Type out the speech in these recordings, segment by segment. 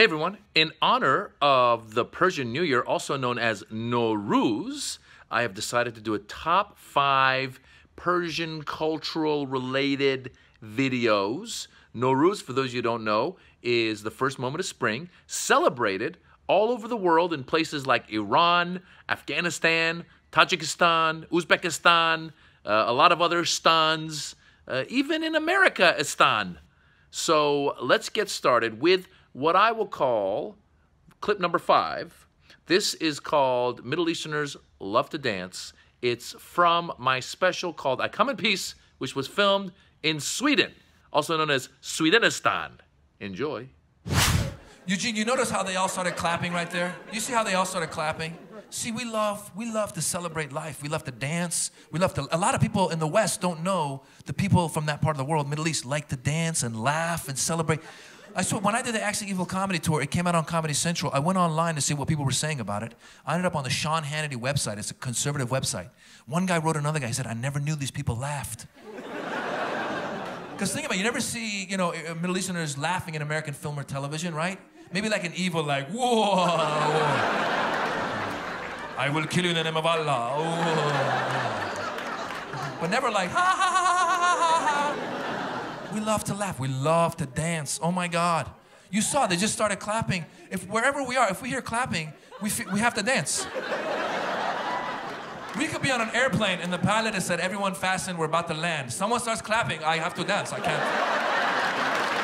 Hey everyone, in honor of the Persian New Year, also known as Nowruz, I have decided to do a top five Persian cultural related videos. Nowruz, for those you don't know, is the first moment of spring, celebrated all over the world in places like Iran, Afghanistan, Tajikistan, Uzbekistan, uh, a lot of other stans, uh, even in America, a stan. So let's get started with what I will call clip number five. This is called Middle Easterners Love to Dance. It's from my special called I Come in Peace, which was filmed in Sweden, also known as Swedenistan. Enjoy. Eugene, you notice how they all started clapping right there? You see how they all started clapping? See, we love we love to celebrate life. We love to dance. We love to. A lot of people in the West don't know the people from that part of the world, Middle East, like to dance and laugh and celebrate. I swear, when I did the Acting Evil comedy tour, it came out on Comedy Central. I went online to see what people were saying about it. I ended up on the Sean Hannity website. It's a conservative website. One guy wrote another guy. He said, "I never knew these people laughed." Because think about it, you never see, you know, uh, Middle Easterners laughing in American film or television, right? Maybe like an evil, like, whoa, I will kill you in the name of Allah. But never like, ha ha. We love to laugh. We love to dance. Oh my God. You saw they just started clapping. If wherever we are, if we hear clapping, we, we have to dance. We could be on an airplane and the pilot has said, everyone fasten, we're about to land. Someone starts clapping, I have to dance. I can't.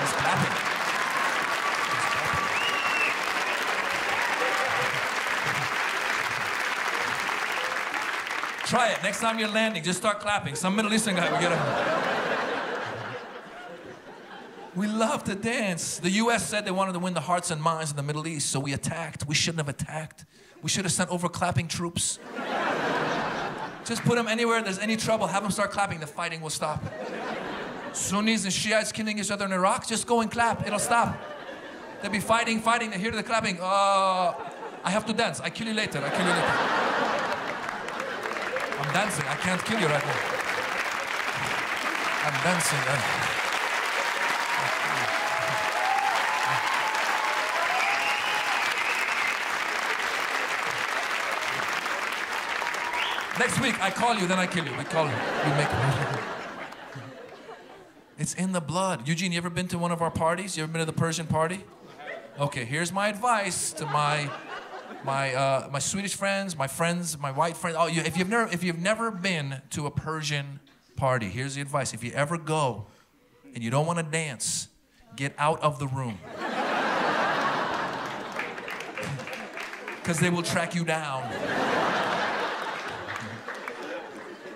He's clapping. Try it. Next time you're landing, just start clapping. Some Middle Eastern guy will get a. We love to dance. The US said they wanted to win the hearts and minds of the Middle East, so we attacked. We shouldn't have attacked. We should have sent over clapping troops. Just put them anywhere there's any trouble, have them start clapping, the fighting will stop. Sunnis and Shiites killing each other in Iraq, just go and clap, it'll stop. They'll be fighting, fighting, they hear the clapping. Uh, I have to dance, I kill you later, I kill you later. I'm dancing. I can't kill you right now. I'm dancing. Next week, I call you, then I kill you. We call you. We make It's in the blood. Eugene, you ever been to one of our parties? You ever been to the Persian party? Okay, here's my advice to my my uh, my Swedish friends, my friends, my white friends. Oh, you, if you've never if you've never been to a Persian party, here's the advice: if you ever go and you don't want to dance, get out of the room. Because they will track you down.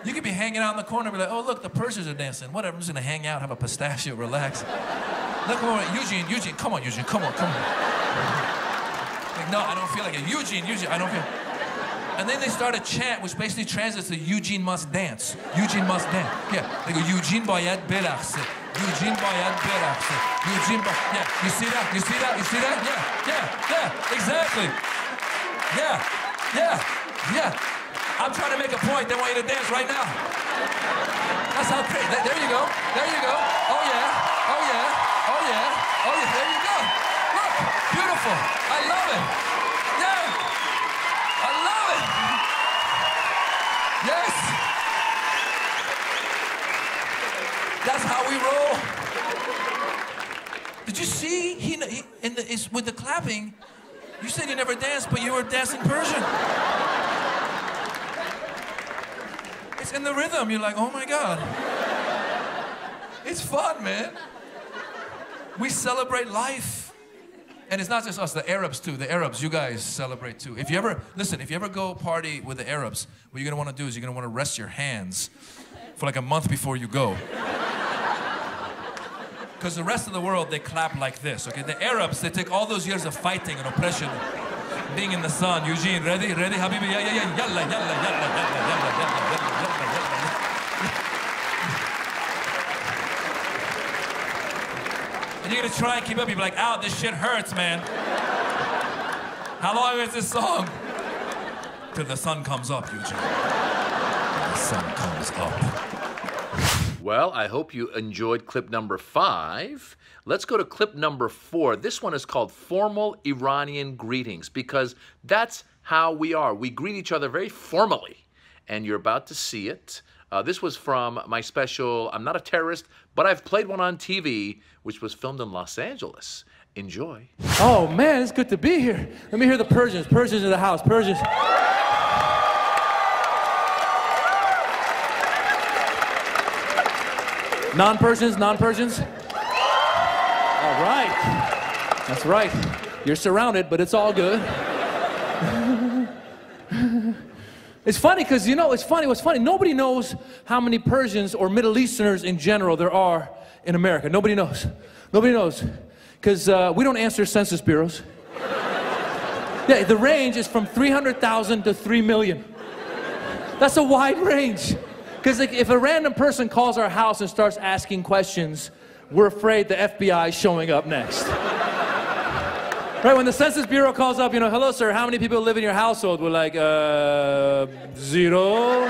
You could be hanging out in the corner and be like, oh, look, the Persians are dancing. Whatever, I'm just gonna hang out, have a pistachio, relax. Look, Eugene, Eugene, come on, Eugene, come on, come on. Like, no, I don't feel like it. Eugene, Eugene, I don't feel. And then they start a chant, which basically translates to Eugene must dance. Eugene must dance. Yeah, they go, Eugene bayad beraqse. Eugene bayad beraqse. Eugene ba Yeah, you see that? You see that? You see that? Yeah, yeah, yeah, exactly. Yeah, yeah, yeah. I'm trying to make a point. They want you to dance right now. That's how crazy. There you go. There you go. Oh yeah. Oh yeah. Oh yeah. Oh yeah. There you go. Look, beautiful. I love it. Yeah. I love it. Yes. That's how we roll. Did you see? He, he in the, with the clapping, you said you never danced, but you were dancing Persian. it's in the rhythm. You're like, oh my God. It's fun, man. We celebrate life. And it's not just us, the Arabs too. The Arabs, you guys celebrate too. If you ever, listen, if you ever go party with the Arabs, what you're gonna wanna do is you're gonna wanna rest your hands for like a month before you go. Because the rest of the world, they clap like this, okay? The Arabs, they take all those years of fighting and oppression, being in the sun. Eugene, ready? Ready, Habibi? Yeah, yeah, yeah. Yalla, yalla, yalla, yalla, yalla, yalla. And you're gonna try and keep up. You'll be like, ow, this shit hurts, man. How long is this song? Till the sun comes up, Eugene. the sun comes up. Well, I hope you enjoyed clip number five. Let's go to clip number four. This one is called Formal Iranian Greetings because that's how we are. We greet each other very formally, and you're about to see it. Uh, this was from my special, I'm Not a Terrorist, but I've played one on TV, which was filmed in Los Angeles. Enjoy. Oh man, it's good to be here. Let me hear the Persians. Persians in the house. Persians. Non Persians, non Persians. All right. That's right. You're surrounded, but it's all good. It's funny because, you know, it's funny. What's funny, nobody knows how many Persians or Middle Easterners in general there are in America. Nobody knows. Nobody knows. Because uh, we don't answer census bureaus. yeah, the range is from 300,000 to 3 million. That's a wide range. Because like, if a random person calls our house and starts asking questions, we're afraid the FBI is showing up next. Right, when the Census Bureau calls up, you know, hello, sir, how many people live in your household? We're like, uh, zero.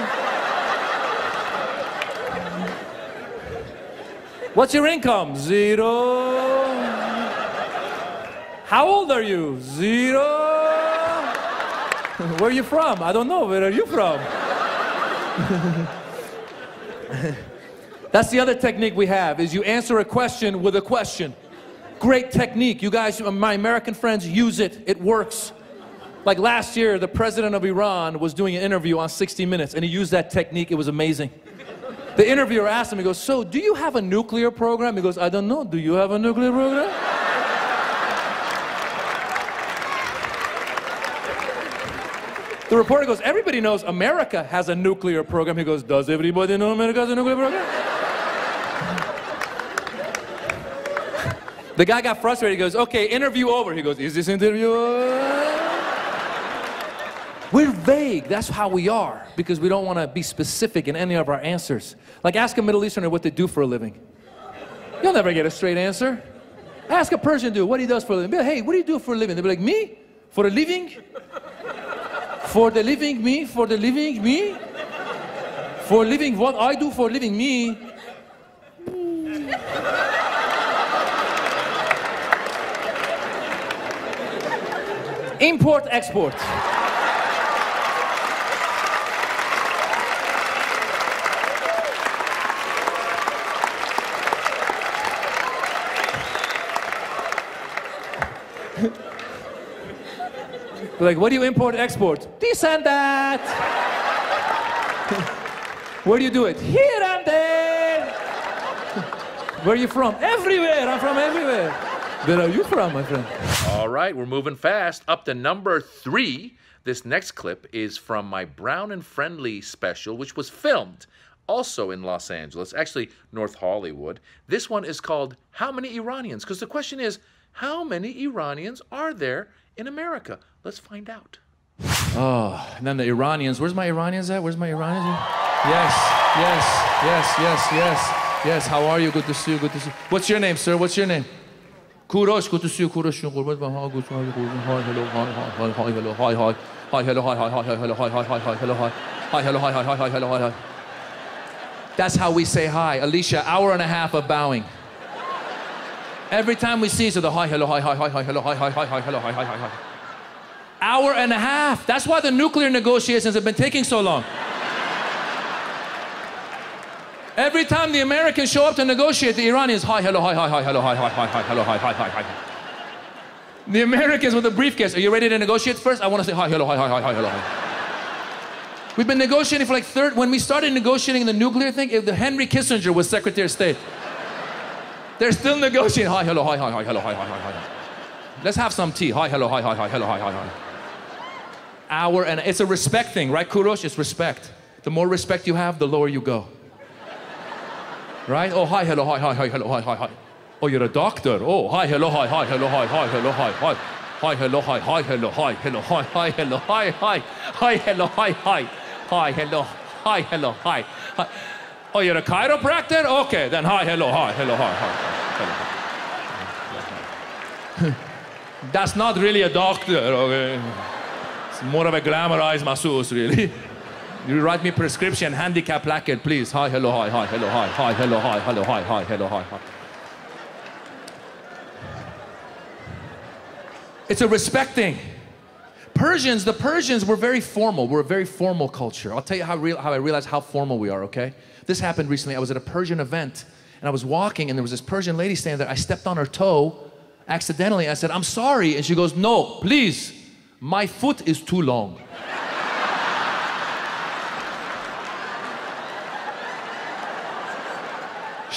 What's your income? Zero. How old are you? Zero. Where are you from? I don't know. Where are you from? That's the other technique we have is you answer a question with a question. Great technique. You guys, my American friends, use it. It works. Like last year, the president of Iran was doing an interview on 60 Minutes, and he used that technique. It was amazing. The interviewer asked him, he goes, So, do you have a nuclear program? He goes, I don't know. Do you have a nuclear program? The reporter goes, Everybody knows America has a nuclear program. He goes, Does everybody know America has a nuclear program? The guy got frustrated. He goes, Okay, interview over. He goes, Is this interview over? We're vague. That's how we are because we don't want to be specific in any of our answers. Like, ask a Middle Easterner what they do for a living. You'll never get a straight answer. Ask a Persian dude what he does for a living. Be like, hey, what do you do for a living? They'll be like, me? For a living? For the living me? For the living me? For living what I do for living me? Import, export. like, what do you import, export? This and that. Where do you do it? Here and there. Where are you from? Everywhere. I'm from everywhere. Where are you from, my friend? All right, we're moving fast. Up to number three. This next clip is from my Brown and Friendly special, which was filmed also in Los Angeles, actually North Hollywood. This one is called How Many Iranians? Because the question is, how many Iranians are there in America? Let's find out. Oh, and then the Iranians. Where's my Iranians at? Where's my Iranians? Yes, yes, yes, yes, yes, yes. How are you? Good to see you. Good to see you. What's your name, sir? What's your name? Good to see you. Kurosh, hi, hello, hi, hi, hi, hello, hi, hi, hi, hello, hi, hi, hi, hi, hello, hi, hi, hi, hi, hello, hi, hi, hello, hi, hi, hi, hi, hello, hi, hi. That's how we say hi. Alicia, hour and a half of bowing. Every time we see each other, hi, hello, hi, hi, hi, hi, hello, hi, hi, hi, hi, hello, hi, hi, hi, hi. Hour and a half. That's why the nuclear negotiations have been taking so long. Every time the Americans show up to negotiate, the Iranians, hi, hello, hi, hi, hi, hello, hi, hi, hi, hi, hello, hi, hi, hi, hi. The Americans with the briefcase, are you ready to negotiate first? I want to say hi, hello, hi, hi, hi, hi, hello, hi. We've been negotiating for like third, when we started negotiating the nuclear thing, if the Henry Kissinger was Secretary of State. They're still negotiating. Hi, hello, hi, hi, hi, hello, hi, hi, hi, hi. Let's have some tea. Hi, hello, hi, hi, hi, hello, hi, hi, hi. Hour and it's a respect thing, right, Kurosh? It's respect. The more respect you have, the lower you go. Right? Oh, hi, hello, hi, hi, hi, hello, hi, hi, hi. Oh, you're a doctor. Oh, hi, hello, hi, hi, hello, hi, hi, hello, hi, hi. Hi, hello, hi, hi, hello, hi, hello, hi, hi, hello, hi, hi. Hi, hello, hi, hi. Hi, hello, hi, hello, hi. hi. Oh, you're a chiropractor? Okay, then hi, hello, hi, hello, hi, hi, hello. That's not really a doctor, okay? It's more of a glamorized masseuse, really. You write me prescription, handicap placard, please. Hi, hello, hi, hi, hello, hi, hi, hello, hi, hello, hi, hi, hello, hi, hi. It's a respecting. Persians, the Persians were very formal. We're a very formal culture. I'll tell you how, real, how I realized how formal we are, okay? This happened recently. I was at a Persian event and I was walking and there was this Persian lady standing there. I stepped on her toe accidentally. I said, I'm sorry. And she goes, No, please, my foot is too long.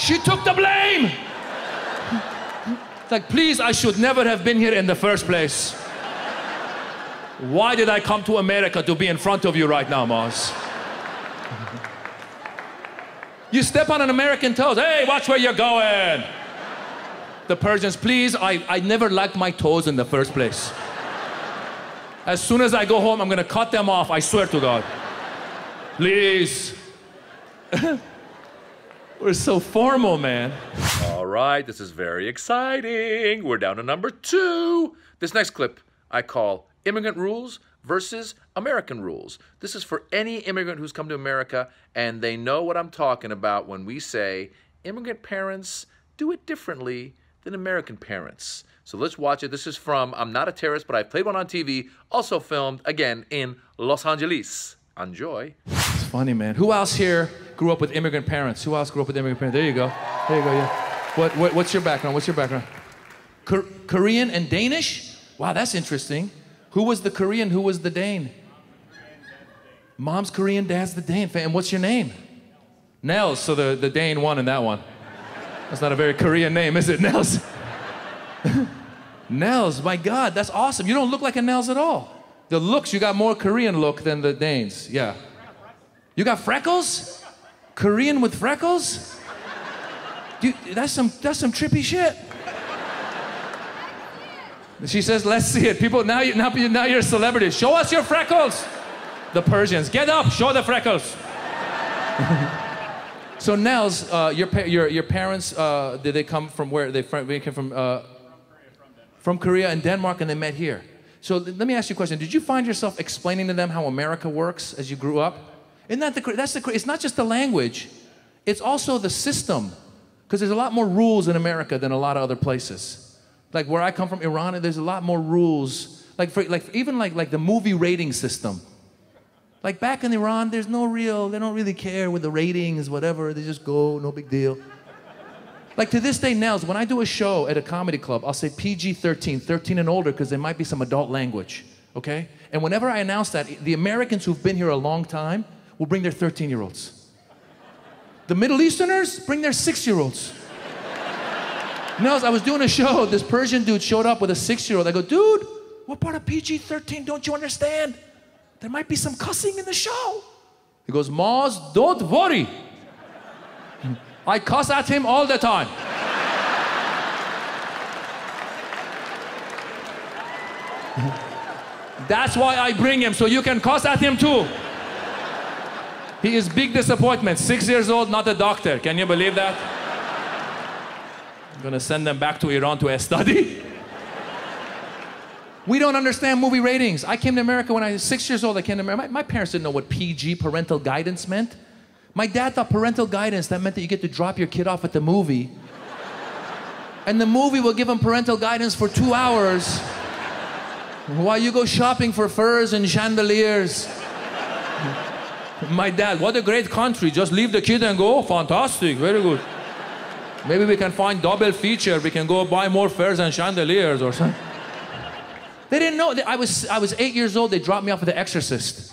She took the blame. Like, please, I should never have been here in the first place. Why did I come to America to be in front of you right now, Maz? you step on an American toes. Hey, watch where you're going. The Persians, please, I, I never liked my toes in the first place. As soon as I go home, I'm gonna cut them off, I swear to God. Please. We're so formal, man. All right, this is very exciting. We're down to number two. This next clip I call Immigrant Rules versus American Rules. This is for any immigrant who's come to America and they know what I'm talking about when we say immigrant parents do it differently than American parents. So let's watch it. This is from I'm Not a Terrorist, but I played one on TV, also filmed again in Los Angeles. Enjoy. It's funny, man. Who else here grew up with immigrant parents? Who else grew up with immigrant parents? There you go. There you go, yeah. What, what, what's your background? What's your background? Korean and Danish? Wow, that's interesting. Who was the Korean? Who was the Dane? Mom's Korean, dad's the Dane. And what's your name? Nels. So the, the Dane won in that one. That's not a very Korean name, is it, Nels? Nels, my God, that's awesome. You don't look like a Nels at all. The looks, you got more Korean look than the Danes. Yeah. You got freckles? Korean with freckles? Dude, that's some that's some trippy shit. She says, "Let's see it." People, now you now, now you're a celebrity. Show us your freckles. The Persians, get up, show the freckles. so Nels, uh, your, your your parents uh, did they come from where? They, from, they came from uh, from Korea and Denmark, and they met here. So let me ask you a question: Did you find yourself explaining to them how America works as you grew up? Isn't that the that's the it's not just the language, it's also the system, because there's a lot more rules in America than a lot of other places. Like where I come from, Iran, there's a lot more rules. Like for like even like like the movie rating system. Like back in Iran, there's no real, they don't really care with the ratings, whatever. They just go, no big deal. Like to this day, Nels, when I do a show at a comedy club, I'll say PG 13, 13 and older, because there might be some adult language, okay? And whenever I announce that, the Americans who've been here a long time will bring their 13 year olds. The Middle Easterners bring their six year olds. Nels, I was doing a show, this Persian dude showed up with a six year old. I go, dude, what part of PG 13 don't you understand? There might be some cussing in the show. He goes, Maz, don't worry. I cuss at him all the time. That's why I bring him, so you can cuss at him too. He is big disappointment. Six years old, not a doctor. Can you believe that? I'm gonna send them back to Iran to study. We don't understand movie ratings. I came to America when I was six years old. I came to America. My, my parents didn't know what PG, parental guidance, meant. My dad thought parental guidance, that meant that you get to drop your kid off at the movie. And the movie will give him parental guidance for two hours while you go shopping for furs and chandeliers. My dad, what a great country. Just leave the kid and go. Fantastic, very good. Maybe we can find double feature. We can go buy more furs and chandeliers or something. They didn't know. I was, I was eight years old. They dropped me off at The Exorcist.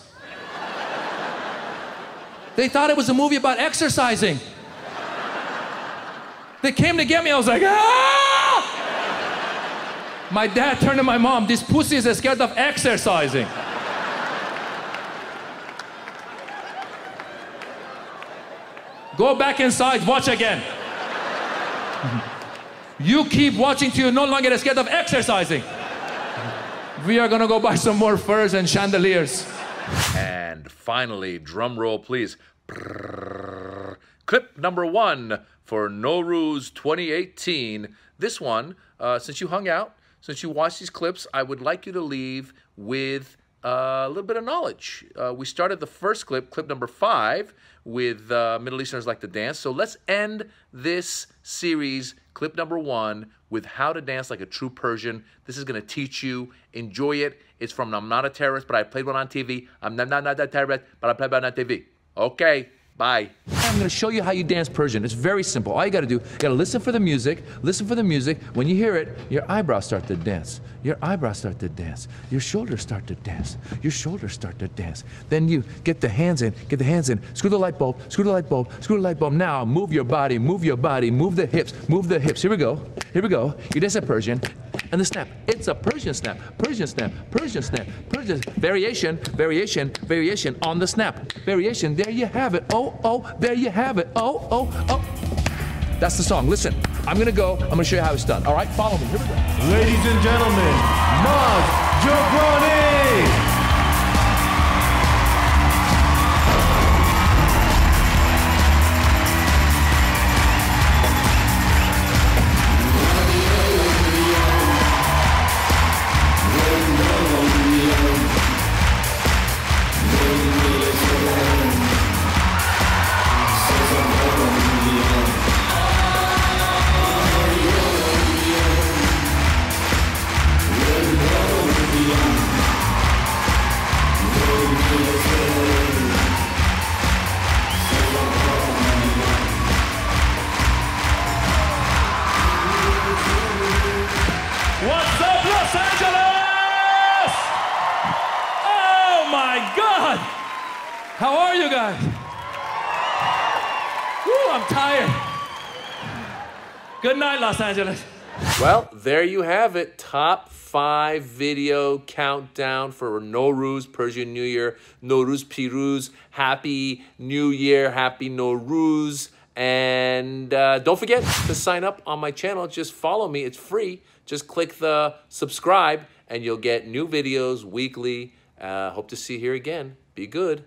They thought it was a movie about exercising. They came to get me. I was like, ah! My dad turned to my mom. These pussies are scared of exercising. Go back inside, watch again. You keep watching till you're no longer scared of exercising. We are gonna go buy some more furs and chandeliers. And finally, drum roll, please. Brrr. Clip number one for Nowruz 2018. This one, uh, since you hung out, since you watched these clips, I would like you to leave with uh, a little bit of knowledge. Uh, we started the first clip, clip number five, with uh, Middle Easterners like to dance. So let's end this series, clip number one, with how to dance like a true Persian. This is going to teach you. Enjoy it. It's from I'm Not a Terrorist, but I played one on TV. I'm not, not, not a terrorist, but I played one on TV. Okay. Bye. I'm going to show you how you dance Persian. It's very simple. All you got to do, you got to listen for the music. Listen for the music. When you hear it, your eyebrows start to dance. Your eyebrows start to dance. Your shoulders start to dance. Your shoulders start to dance. Then you get the hands in. Get the hands in. Screw the light bulb. Screw the light bulb. Screw the light bulb. Now move your body. Move your body. Move the hips. Move the hips. Here we go. Here we go. You dance a Persian and the snap. It's a Persian snap, Persian snap, Persian snap, Persian variation, variation, variation on the snap. Variation, there you have it. Oh, oh, there you have it. Oh, oh, oh. That's the song. Listen, I'm gonna go. I'm gonna show you how it's done. All right, follow me. Here we go. Ladies and gentlemen, Maz Jobrani! God! How are you guys? Woo, I'm tired. Good night, Los Angeles. Well, there you have it. Top five video countdown for Nowruz, Persian New Year. Nowruz Piruz. Happy New Year. Happy Nowruz. And uh, don't forget to sign up on my channel. Just follow me. It's free. Just click the subscribe and you'll get new videos weekly. Uh, hope to see you here again. Be good.